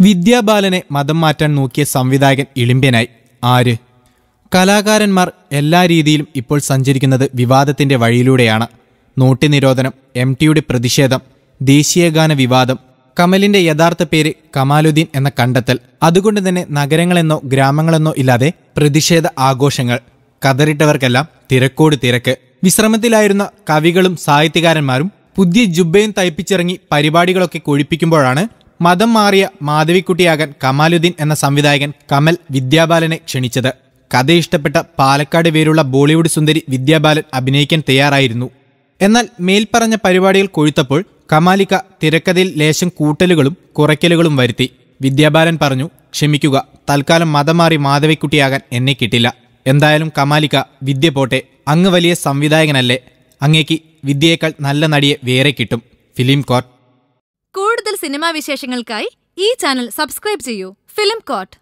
വിദ്യാബാലനെ മതം മാറ്റാൻ നോക്കിയ സംവിധായകൻ ഇളിമ്പ്യനായി. ആര്? കലാകാരന്മാർ എല്ലാ രീതിയിലും ഇപ്പോൾ സഞ്ചരിക്കുന്നത് വിവാദത്തിന്റെ വഴിയിലൂടെയാണ്. നോട്ടി നിരോധനം എം ടിയുടെ പ്രതിഷേധം ദേശീയഗാന വിവാദം കമലിന്റെ യഥാർത്ഥ പേര് കമാലുദ്ദീൻ എന്ന കണ്ടെത്തൽ. അതുകൊണ്ട് തന്നെ നഗരങ്ങളെന്നോ ഗ്രാമങ്ങളെന്നോ ഇല്ലാതെ പ്രതിഷേധ ആഘോഷങ്ങൾ. കതറിട്ടവർക്കെല്ലാം തിരക്കോട് തിരക്ക്. വിശ്രമത്തിലായിരുന്ന കവികളും സാഹിത്യകാരന്മാരും പുതിയ ജുബയും തയ്പ്പിച്ചിറങ്ങി പരിപാടികളൊക്കെ കൊഴിപ്പിക്കുമ്പോഴാണ് മതം മാറിയ മാധവിക്കുട്ടിയാകാൻ കമാലുദ്ദീൻ എന്ന സംവിധായകൻ കമൽ വിദ്യാബാലനെ ക്ഷണിച്ചത്. കഥ ഇഷ്ടപ്പെട്ട പാലക്കാട് പേരുള്ള ബോളിവുഡ് സുന്ദരി വിദ്യാബാലൻ അഭിനയിക്കാൻ തയ്യാറായിരുന്നു. എന്നാൽ മേൽപ്പറഞ്ഞ പരിപാടികൾ കൊഴുത്തപ്പോൾ കമാലിക്ക തിരക്കഥയിൽ ലേശം കൂട്ടലുകളും കുറയ്ക്കലുകളും വരുത്തി. വിദ്യാബാലൻ പറഞ്ഞു ക്ഷമിക്കുക തൽക്കാലം മതം മാറി മാധവിക്കുട്ടിയാകാൻ എന്നെ കിട്ടില്ല. എന്തായാലും കമാലിക്ക വിദ്യ പോട്ടെ അങ്ങ് വലിയ സംവിധായകനല്ലേ അങ്ങേക്ക് വിദ്യയേക്കാൾ നല്ല നടിയെ വേറെ കിട്ടും. ഫിലിം കോർ കൂടുതൽ സിനിമാ വിശേഷങ്ങൾക്കായി ഈ ചാനൽ സബ്സ്ക്രൈബ് ചെയ്യൂ. Film coat